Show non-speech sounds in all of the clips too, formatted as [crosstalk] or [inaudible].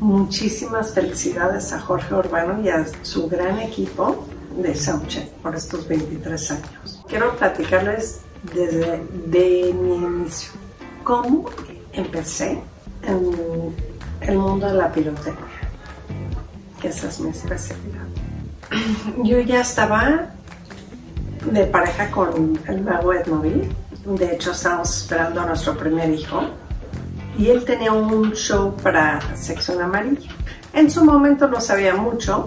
muchísimas felicidades a Jorge Urbano y a su gran equipo de Soundcheck por estos 23 años. Quiero platicarles desde de mi inicio, cómo empecé en el mundo de la pirotecnia, que esa es mi especialidad. [clears throat] Yo ya estaba de pareja con el mago Edmovil, de hecho estábamos esperando a nuestro primer hijo y él tenía un show para sección amarilla. En su momento no sabía mucho,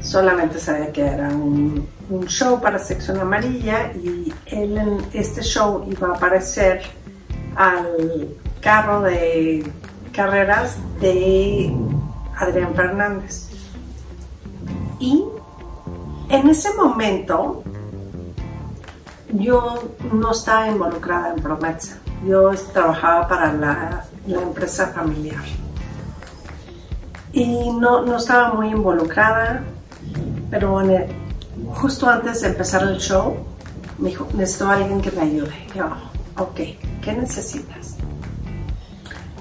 solamente sabía que era un, show para sección amarilla y él en este show iba a aparecer al carro de carreras de Adrián Fernández. Y en ese momento yo no estaba involucrada en Promesa. Yo trabajaba para la, la empresa familiar. Y no, no, estaba muy involucrada, pero justo antes de empezar el show, me dijo, necesito alguien que me ayude. Yo, ok, ¿qué necesitas?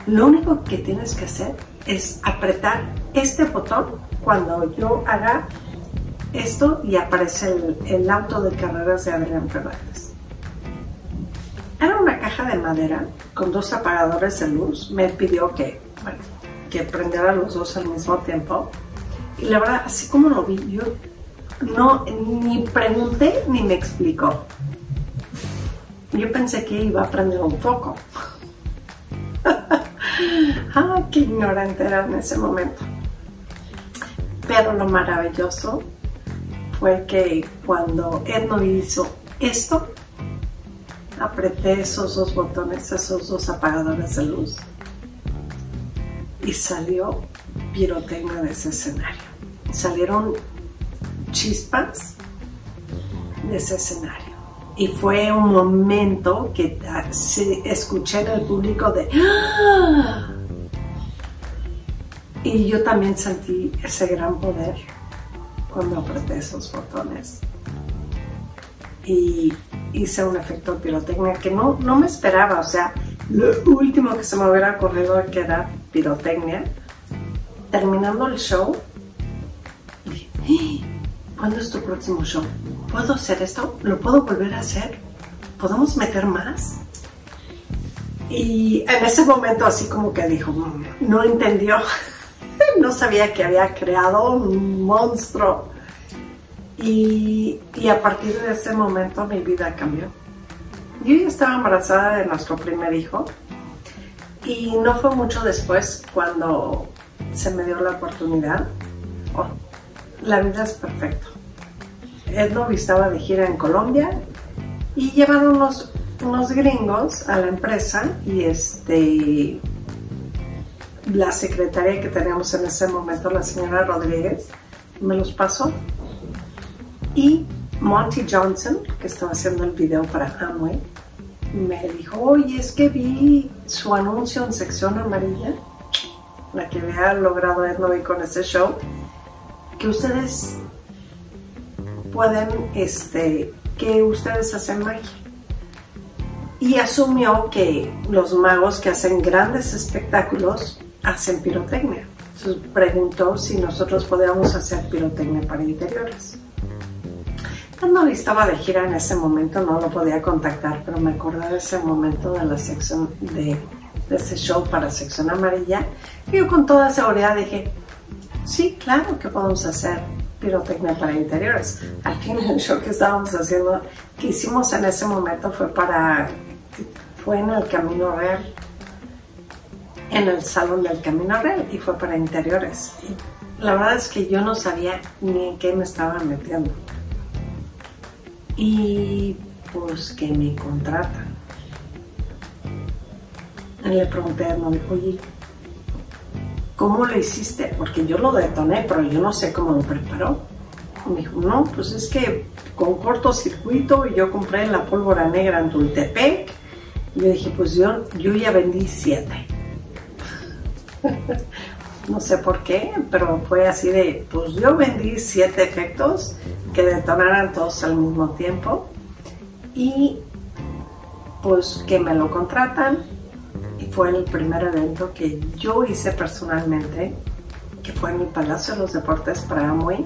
Lo único que tienes que hacer es apretar este botón cuando yo haga esto y aparece el, el auto de carreras de Adrián Fernández. Era una caja de madera con dos apagadores de luz. Me pidió que, que prendiera los dos al mismo tiempo. Y la verdad, así como lo vi, yo no ni pregunté ni me explicó. Yo pensé que iba a prender un foco. [laughs] ah, qué ignorante era en ese momento. Pero lo maravilloso fue que cuando Edno hizo esto, apreté esos dos botones, esos dos apagadores de luz y salió pirotecnia de ese escenario. Salieron chispas de ese escenario. Y fue un momento que ah, se escuché en el público de ¡Ah! Y yo también sentí ese gran poder cuando apreté esos botones. Y hice un efecto de pirotecnia que no, no me esperaba. O sea, lo último que se me hubiera ocurrido que era pirotecnia. Terminando el show, dije, ¡Ah! ¿cuándo es tu próximo show? ¿Puedo hacer esto? ¿Lo puedo volver a hacer? ¿Podemos meter más? Y en ese momento así como que dijo, mm, no entendió [laughs] no sabía que había creado un monstruo. Y, a partir de ese momento mi vida cambió. Yo ya estaba embarazada de nuestro primer hijo y no fue mucho después cuando se me dio la oportunidad. Oh, la vida es perfecta. Edno estaba de gira en Colombia y llevaron unos, unos gringos a la empresa y este la secretaria que teníamos en ese momento, la señora Rodríguez, me los pasó. Y Monty Johnson, que estaba haciendo el video para Amway, me dijo, oye, es que vi su anuncio en sección amarilla, la que había logrado Ednovi con ese show, que ustedes pueden, este, que ustedes hacen magia. Y asumió que los magos que hacen grandes espectáculos hacen pirotecnia. Entonces preguntó si nosotros podíamos hacer pirotecnia para interiores. No estaba de gira en ese momento, no lo podía contactar, pero me acordé de ese momento de la sección de, ese show para sección amarilla. Y yo con toda seguridad dije, sí, claro que podemos hacer pirotecnia para interiores. Al fin el show que estábamos haciendo, que hicimos en ese momento fue para, fue en el Camino Real en el Salón del Camino Real y fue para interiores. La verdad es que yo no sabía ni en qué me estaba metiendo. Y pues que me contratan. Le pregunté a mi oye, ¿cómo lo hiciste? Porque yo lo detoné, pero yo no sé cómo lo preparó. me dijo, no, pues es que con cortocircuito yo compré la pólvora negra en Tultepec. Y yo dije, pues yo, yo ya vendí siete. [laughs] no sé por qué, pero fue así de, pues yo vendí siete efectos que detonaran todos al mismo tiempo y pues que me lo contratan y fue el primer evento que yo hice personalmente que fue en el Palacio de los Deportes para Amway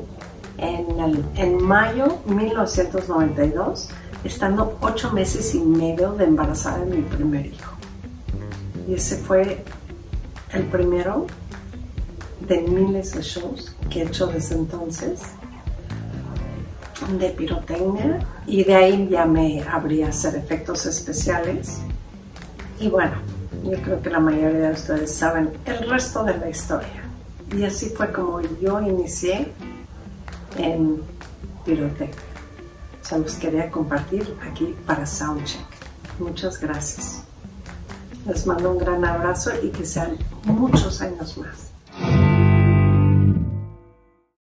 en, el, en mayo 1992, estando ocho meses y medio de embarazada de mi primer hijo. Y ese fue el primero de miles de shows que he hecho desde entonces de pirotecnia y de ahí ya me abrí a hacer efectos especiales. Y bueno, yo creo que la mayoría de ustedes saben el resto de la historia. Y así fue como yo inicié en pirotecnia. Se los quería compartir aquí para Soundcheck. Muchas gracias. Les mando un gran abrazo y que sean muchos años más